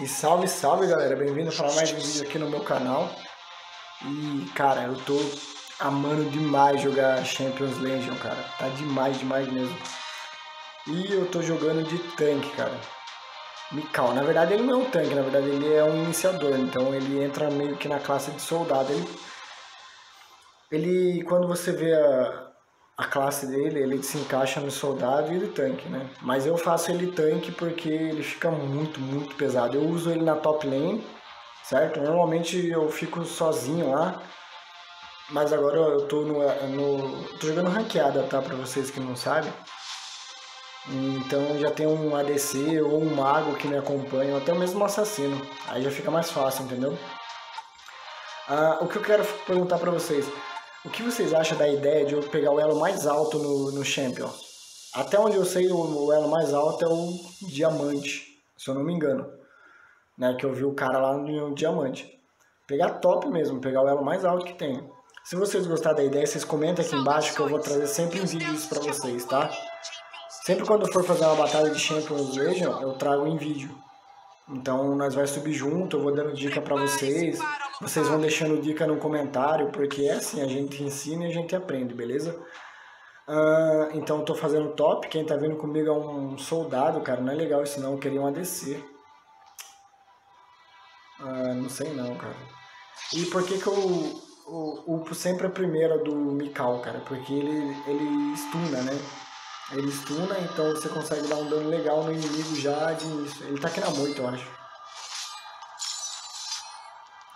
E salve, salve galera, bem-vindo para mais um vídeo aqui no meu canal. E cara, eu tô amando demais jogar Champions Legion, cara. Tá demais, demais mesmo. E eu tô jogando de tanque, cara. Mikau, na verdade ele não é um tanque, na verdade ele é um iniciador, então ele entra meio que na classe de soldado. Ele, ele quando você vê a, a classe dele, ele se encaixa no soldado e no tanque, né? Mas eu faço ele tanque porque ele fica muito, muito pesado. Eu uso ele na top lane, certo? Normalmente eu fico sozinho lá, mas agora eu tô no, no tô jogando ranqueada, tá? Pra vocês que não sabem. Então já tem um ADC ou um mago que me acompanha, ou até mesmo um assassino. Aí já fica mais fácil, entendeu? Ah, o que eu quero perguntar pra vocês, o que vocês acham da ideia de eu pegar o elo mais alto no, no Champions? Até onde eu sei, o, elo mais alto é o Diamante, se eu não me engano. Né, que eu vi o cara lá no Diamante. Pegar top mesmo, pegar o elo mais alto que tem. Se vocês gostaram da ideia, vocês comentem aqui embaixo que eu vou trazer sempre em vídeos para vocês, tá? Sempre quando for fazer uma batalha de Champions Legion, eu trago em vídeo. Então nós vai subir junto, eu vou dando dica para vocês. Vocês vão deixando dica no comentário, porque é assim, a gente ensina e a gente aprende, beleza? Uh, então tô fazendo top, quem tá vindo comigo é um soldado, cara, não é legal isso não, eu queria um ADC. Uh, não sei não, cara. E por que que eu upo sempre a primeira do Mikau, cara? Porque ele, ele stuna, né? Ele stuna, então você consegue dar um dano legal no inimigo já de início. Ele tá aqui na moita, eu acho.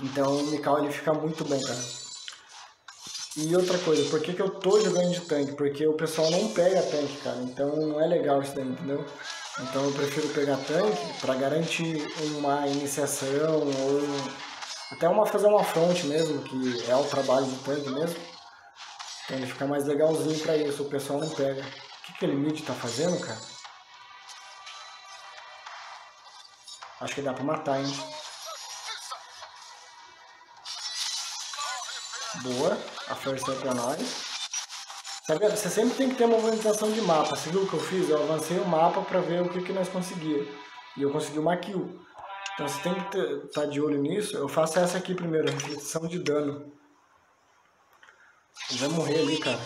Então o Mikau ele fica muito bom, cara. E outra coisa, por que, que eu tô jogando de tanque? Porque o pessoal não pega tanque, cara. Então não é legal isso daí, entendeu? Então eu prefiro pegar tanque para garantir uma iniciação ou até uma fazer uma front mesmo, que é o trabalho do tanque mesmo. Então ele fica mais legalzinho para isso, o pessoal não pega. O que aquele mid tá fazendo, cara? Acho que dá pra matar, hein? Boa. A força é pra nós. Tá vendo? Você sempre tem que ter uma movimentação de mapa. Você viu o que eu fiz? Eu avancei o mapa pra ver o que, que nós conseguimos. E eu consegui uma kill. Então você tem que estar tá de olho nisso. Eu faço essa aqui primeiro, reflexão de dano. Ele vai morrer ali, cara.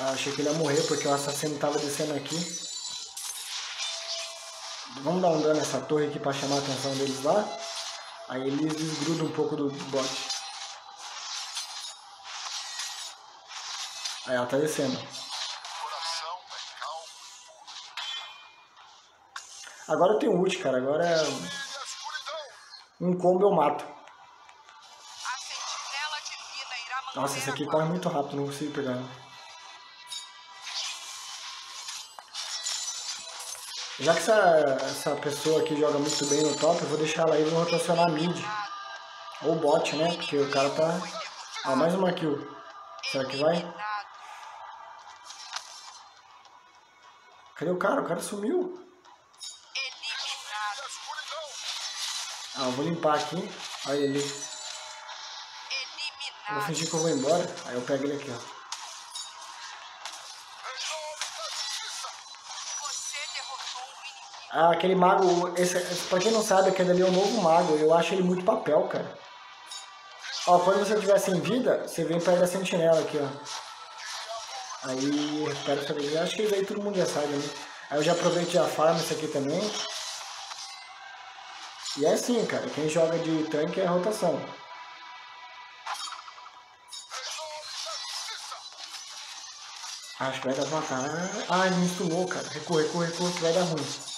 Ah, achei que ele ia morrer porque o assassino tava descendo aqui. Vamos dar um dano nessa torre aqui pra chamar a atenção deles lá. Aí eles desgrudam um pouco do, do bot. Aí ela tá descendo. Agora eu tenho ult, cara. Agora é... Um combo eu mato. Nossa, esse aqui corre muito rápido, não consigo pegar. Já que essa, essa pessoa aqui joga muito bem no top, eu vou deixar ela aí e vou rotacionar mid. Ou bot, né? Porque o cara tá... Ah, mais uma kill. Será que vai? Cadê o cara? O cara sumiu. Ah, eu vou limpar aqui. Olha ele. vou fingir que eu vou embora. Aí eu pego ele aqui, ó. Aquele mago, esse, pra quem não sabe, aquele ali é o novo mago. Eu acho ele muito papel, cara. Ó, quando você estiver sem vida, você vem perto da sentinela aqui, ó. Aí recupera vida. Acho que aí todo mundo já sabe, né? Aí eu já aproveito a farm isso aqui também. E é assim, cara. Quem joga de tanque é rotação. Acho que vai dar pra matar. Ah, ele me stunou, cara. Recua, recua, recua, que vai dar ruim.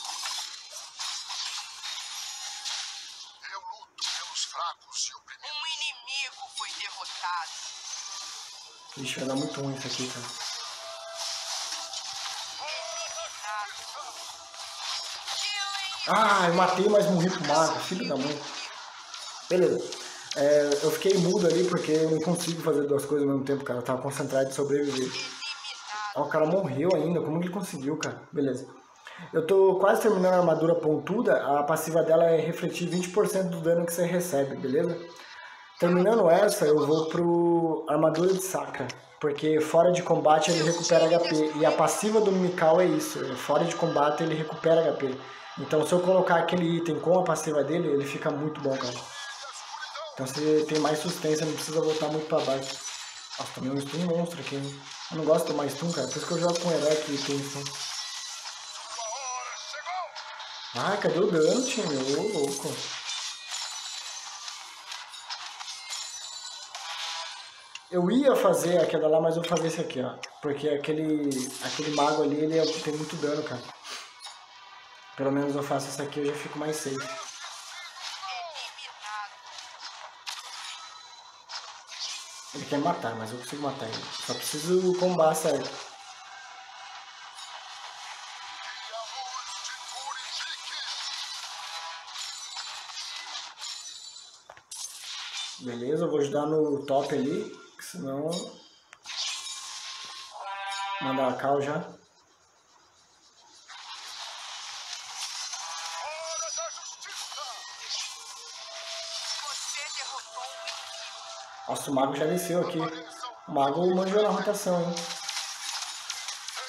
Ixi, vai dar muito ruim isso aqui, cara. Ah, eu matei, mas morri pro mago, filho da mãe. Beleza. É, eu fiquei mudo ali porque eu não consigo fazer duas coisas ao mesmo tempo, cara. Eu tava concentrado em sobreviver. Ah, o cara morreu ainda. Como ele conseguiu, cara? Beleza. Eu tô quase terminando a armadura pontuda. A passiva dela é refletir 20% do dano que você recebe, beleza? Terminando essa, eu vou pro Armadura de Sacra. Porque fora de combate ele recupera HP. E a passiva do Mikau é isso. Fora de combate ele recupera HP. Então se eu colocar aquele item com a passiva dele, ele fica muito bom, cara. Então você tem mais sustância, não precisa voltar muito pra baixo. Nossa, tomei um stun monstro aqui, hein? Eu não gosto de tomar stun, cara. Por isso que eu jogo com um herói que tem stun. Ah, cadê o dano, time? Ô, louco. Eu ia fazer aquela lá, mas eu vou fazer esse aqui, ó. Porque aquele, aquele mago ali, ele é, tem muito dano, cara. Pelo menos eu faço essa aqui, eu já fico mais safe. Ele quer matar, mas eu consigo matar ele. Só preciso combar certo. Beleza, eu vou ajudar no top ali senão. Mandar a cal já. Nossa, o mago já desceu aqui. O mago manjou na rotação, hein?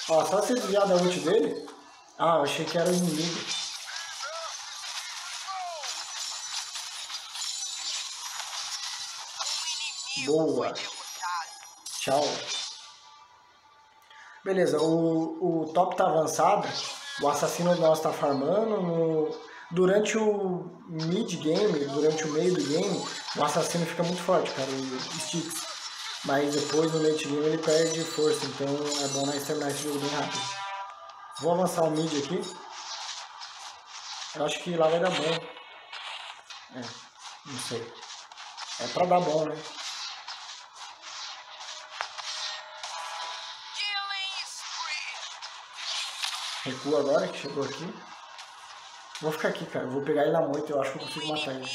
Ó, só se desviar da ult dele. Ah, eu achei que era o inimigo. Boa. Tchau. Beleza, o, o top tá avançado, o assassino nosso tá farmando, no, durante o mid game, durante o meio do game, o assassino fica muito forte, cara, o Sticks. Mas depois no late game ele perde força, então é bom nós terminar esse jogo bem rápido. Vou avançar o mid aqui. Eu acho que lá vai dar bom. É, não sei. É pra dar bom, né? Recua agora que chegou aqui. Vou ficar aqui, cara. Vou pegar ele na moita. Eu acho que eu consigo matar ele.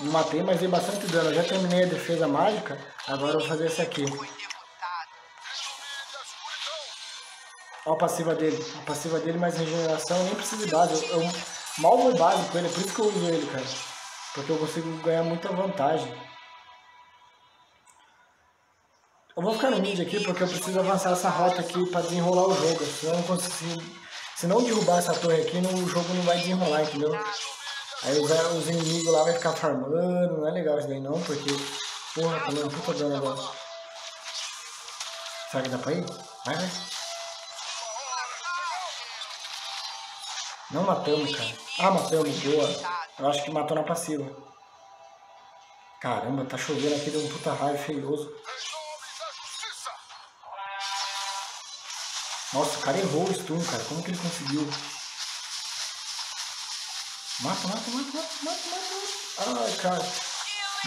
Me matei, mas dei bastante dano. Eu já terminei a defesa mágica. Agora eu vou fazer esse aqui. Olha a passiva dele. A passiva dele mais regeneração. Nem precisa de base. Eu, eu mal vou base com ele. É por isso que eu uso ele, cara. Porque eu consigo ganhar muita vantagem. Eu vou ficar no mid aqui porque eu preciso avançar essa rota aqui para desenrolar o jogo. Se eu não conseguir, se não derrubar essa torre aqui, o jogo não vai desenrolar, entendeu? Aí os, os inimigos lá vai ficar farmando, não é legal isso daí não, porque, porra, tô dando puta dano agora. Será que dá pra ir? Vai, vai. Não matamos, cara. Ah, matamos, boa. Eu acho que matou na passiva. Caramba, tá chovendo aqui, deu um puta raio feioso. Nossa, o cara errou o stun, cara. Como que ele conseguiu? Mata, mata, mata, mata, mata, mata. Ai, cara.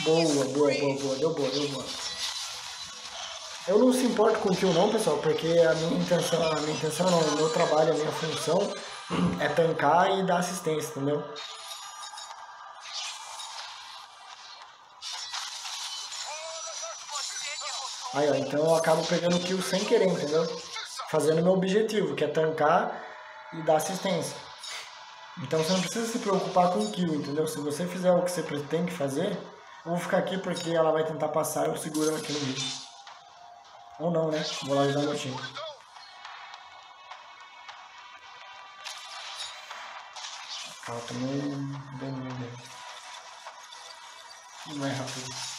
Boa, boa, boa, boa. Deu boa, deu boa. Eu não se importo com o kill não, pessoal, porque a minha intenção, a minha intenção não, o meu trabalho, a minha função é tancar e dar assistência, entendeu? Aí, ó, então eu acabo pegando kill sem querer, entendeu? Fazendo meu objetivo, que é tancar e dar assistência. Então você não precisa se preocupar com o kill, entendeu? Se você fizer o que você pretende fazer, eu vou ficar aqui porque ela vai tentar passar eu seguro aqui no vídeo. Ou não, né? Vou lá ajudar meu time. Ela tomou um dano dele. Não é rápido.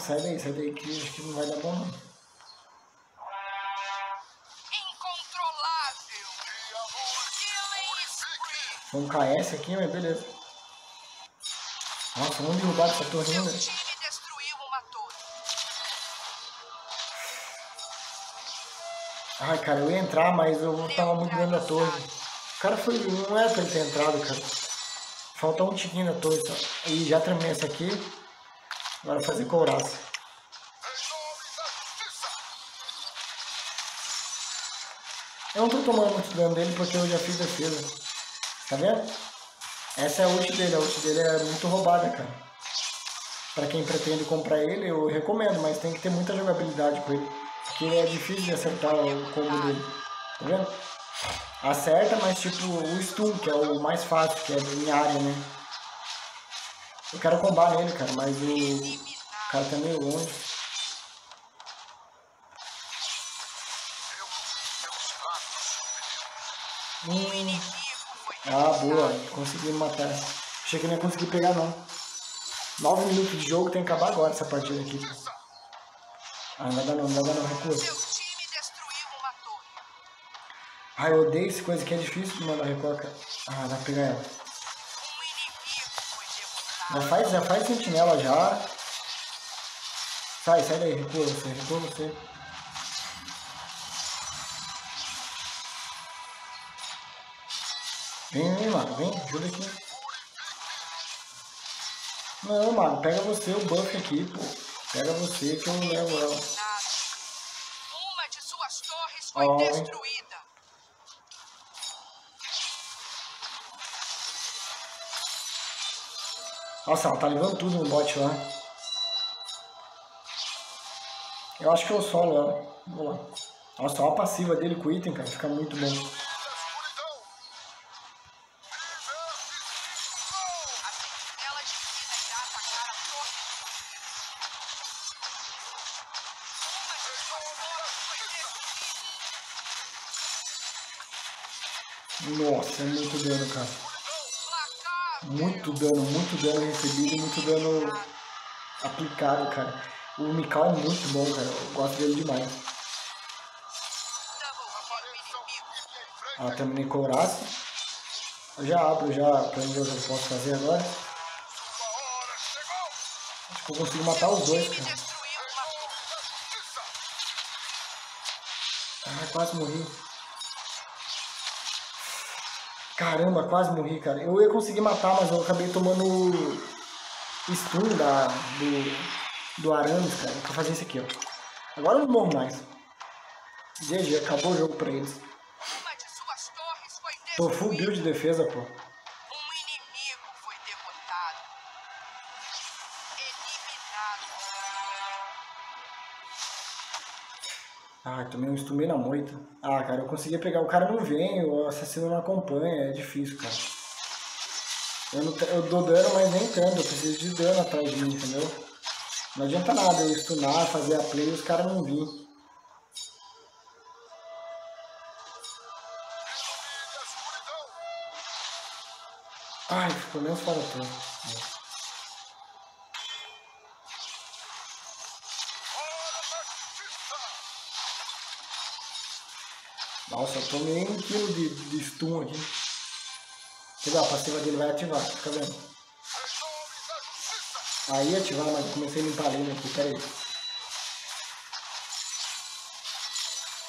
Sai daí, sai daí que acho que não vai dar bom não. Um KS aqui, mas beleza. Nossa, vamos derrubar essa torre ainda. Ai, cara, eu ia entrar, mas eu tava muito dentro da torre. O cara foi. Não era pra ele ter entrado, cara. Falta um tiquinho da torre. Tá? E já terminei essa aqui. Agora fazer couraça. Eu não tô tomando muito dano dele porque eu já fiz defesa. Tá vendo? Essa é a ult dele, a ult dele é muito roubada, cara. Para quem pretende comprar ele, eu recomendo, mas tem que ter muita jogabilidade com ele. Porque é difícil de acertar o combo dele. Tá vendo? Acerta, mas tipo o stun, que é o mais fácil, que é em área, né? Eu quero combar nele, cara, mas o cara tá meio longe. Hum. Ah, boa, consegui matar. Achei que não ia conseguir pegar não. 9 minutos de jogo, tem que acabar agora essa partida aqui. Ah, dar não, dar não, recua. Ah, eu odeio essa coisa que é difícil de mandar recua, Ah, dá pra pegar ela. Já faz, já faz sentinela já. Sai, sai daí, recua você, recua você. Vem, vem, mano, vem, ajuda aqui. Não, mano, pega você o buff aqui, pô. Pega você que eu levo ela. Uma de suas torres foi oh. destruída. Nossa, ela tá levando tudo no bot lá. Eu acho que eu solo ela. Lá. Nossa, olha a passiva dele com o item, cara. Fica muito bom. Nossa, é muito dano, cara. Muito dano, muito dano recebido muito dano aplicado, cara. O Mikau é muito bom, cara. Eu gosto dele demais. Ah, terminei com o Horácio. Eu já abro já pra ver o que eu posso fazer agora. Acho que eu consigo matar os dois, cara. Ah, quase morri. Caramba, quase morri, cara. Eu ia conseguir matar, mas eu acabei tomando stun da, do, do Aramis, cara. Pra fazer isso aqui, ó. Agora eu não morro mais. GG, acabou o jogo pra eles. Tô full build de defesa, pô. Ah, tomei um stun na moita. Ah, cara, eu conseguia pegar. O cara não vem, o assassino não acompanha. É difícil, cara. Eu, não, eu dou dano, mas nem tanto. Eu preciso de dano atrás de mim, entendeu? Não adianta nada eu stunar, fazer a play e os caras não virem. Ai, ficou menos fora todo. Nossa, eu tomei um quilo de, de stun aqui. Quer ver, a passiva dele vai ativar, fica vendo? Aí ativar, mas comecei a limpar a linha aqui, aí.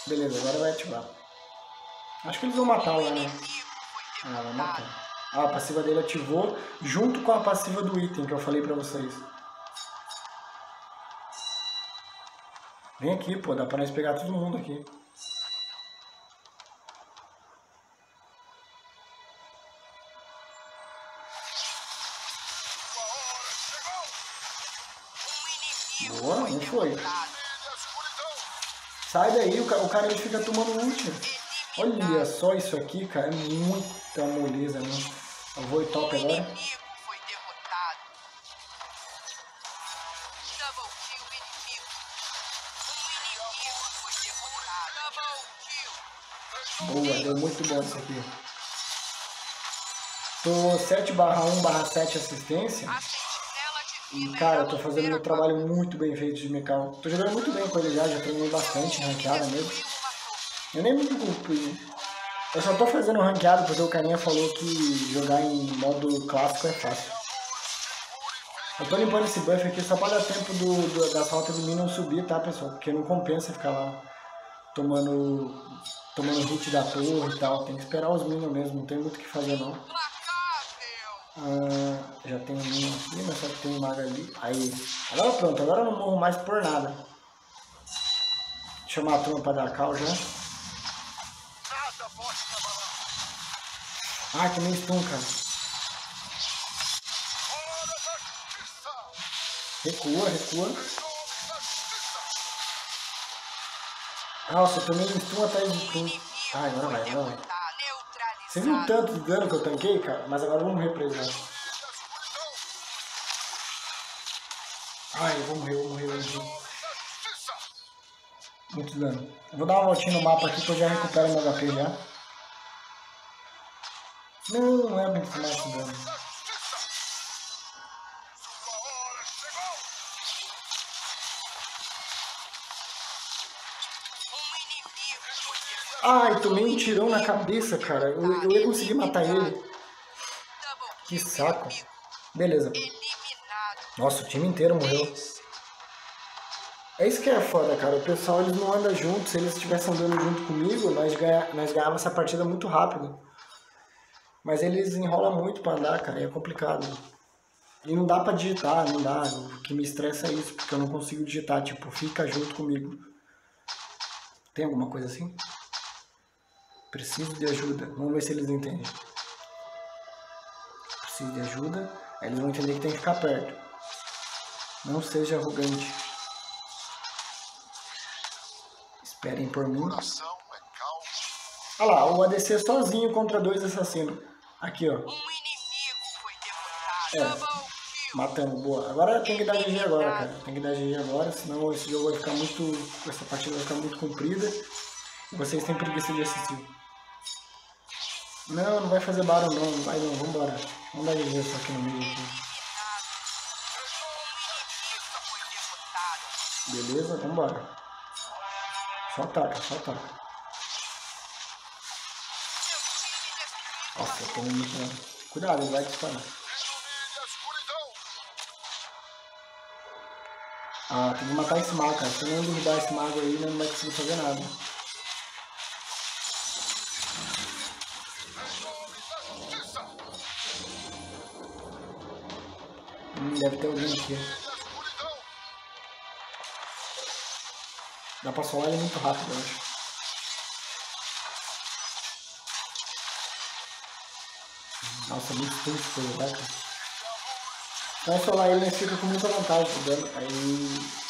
Beleza, agora vai ativar. Acho que eles vão matar lá, né? Ah, vai matar. Ah, a passiva dele ativou junto com a passiva do item que eu falei pra vocês. Vem aqui, pô, dá pra nós pegar todo mundo aqui. Foi. Sai daí, o cara, o cara ele fica tomando ult. Olha só isso aqui, cara. É muita moleza, né? Eu vou top agora. Boa, deu muito bom isso aqui. Tô 7 barra 1 barra 7 assistência. E, cara, eu tô fazendo meu trabalho muito bem feito de Mikau. Tô jogando muito bem com ele já, já treinei bastante ranqueada mesmo. Eu nem me preocupo. Eu só tô fazendo ranqueado porque o carinha falou que jogar em modo clássico é fácil. Eu tô limpando esse buff aqui só pra dar tempo do, do, das rotas do Minion subir, tá, pessoal? Porque não compensa ficar lá tomando, tomando hit da torre e tal. Tem que esperar os Minions mesmo, não tem muito o que fazer não. Ah, já tem um aqui, mas só que tem um mago ali. Aí. Agora pronto, agora eu não morro mais por nada. Eu matar uma pra dar cal já. Ai, tomei stun, cara. Recua, recua. Nossa, eu tomei stun atrás de tudo. Ai, agora vai, agora vai. Você viu o tanto de dano que eu tanquei, cara? Mas agora vamos ele já. Ai, eu vou morrer, eu vou morrer, eu vou morrer. Muito dano. Eu vou dar uma voltinha no mapa aqui que eu já recupero meu HP já. Não, não é que mais dano. Ai, tomei um tirão na cabeça, cara. Eu, eu ia conseguir matar ele. Que saco. Beleza. Nossa, o time inteiro morreu. É isso que é foda, cara. O pessoal eles não andam junto. Se eles estivessem andando junto comigo, nós, ganha, nós ganhávamos essa partida muito rápido. Mas eles enrolam muito pra andar, cara. E é complicado. E não dá pra digitar, não dá. O que me estressa é isso, porque eu não consigo digitar. Tipo, fica junto comigo. Tem alguma coisa assim? Preciso de ajuda. Vamos ver se eles entendem. Preciso de ajuda. Aí eles vão entender que tem que ficar perto. Não seja arrogante. Esperem por mim. Olha lá, o ADC sozinho contra dois assassinos. Aqui, ó. É, matamos, boa. Agora tem que dar GG agora, cara. Tem que dar GG agora, senão esse jogo vai ficar muito... Essa partida vai ficar muito comprida. E vocês têm preguiça de assistir. Não, não vai fazer barulho não, não vai não, vambora. Vamos dar GG só aqui no meio aqui. Beleza, vambora. Só ataca, só ataca. Nossa, eu tô muito... Cuidado, ele vai disparar. Ah, tem que matar esse mago, cara. Se não derrubar esse mago aí, não vai conseguir fazer nada. Deve ter alguém aqui. Dá pra solar ele muito rápido, eu acho. Nossa, muito tempo coisa, vai, cara. Então solar ele, fica com muita vantagem de dano. Aí...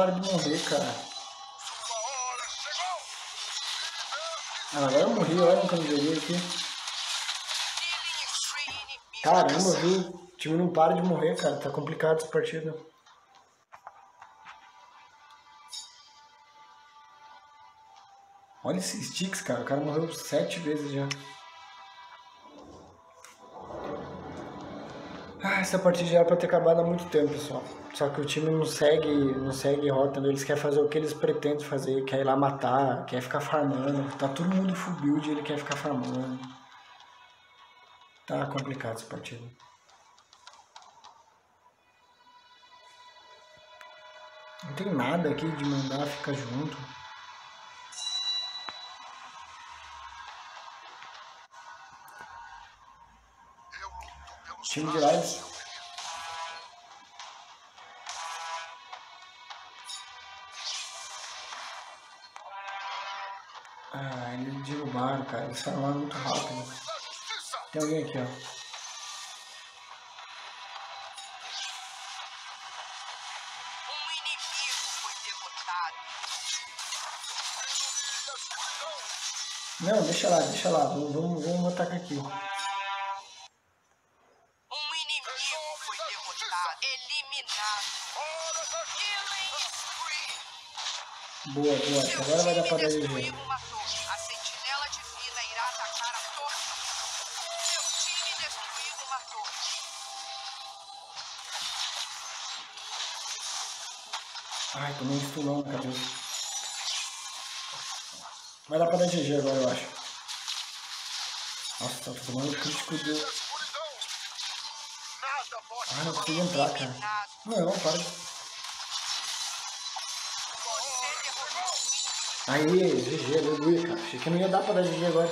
para de morrer, cara. Ah, agora eu morri, olha como eu aqui. Caramba, viu? O time não para de morrer, cara. Tá complicado essa partida. Olha esses sticks, cara. O cara morreu sete vezes já. Ah, essa partida já era pra ter acabado há muito tempo, pessoal. Só que o time não segue, não segue rota, eles querem fazer o que eles pretendem fazer, quer ir lá matar, quer ficar farmando. Tá todo mundo full build ele quer ficar farmando. Tá complicado essa partida. Não tem nada aqui de mandar ficar junto. Time de lives Ah, eles derrubaram, cara. Eles lá muito rápido. Tem alguém aqui, ó. Não, deixa lá, deixa lá. Vamos, vamos, vamos atacar aqui. Boa, boa. Agora vai dar pra DG. Ai, tomei um stulão na cabeça. Vai dar pra dar GG agora, eu acho. Nossa, tá tomando crítico do... Ah, não consegui entrar, cara. Não, para. Aí, GG, aleluia, cara. Achei que não ia dar pra dar GG agora.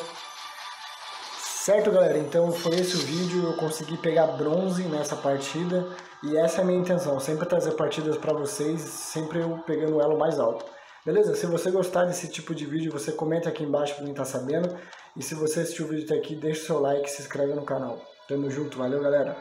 Certo, galera? Então foi esse o vídeo. Eu consegui pegar bronze nessa partida. E essa é a minha intenção. Sempre trazer partidas pra vocês. Sempre eu pegando o elo mais alto. Beleza? Se você gostar desse tipo de vídeo, você comenta aqui embaixo pra mim estar tá sabendo. E se você assistiu o vídeo até aqui, deixa o seu like e se inscreve no canal. Tamo junto. Valeu, galera.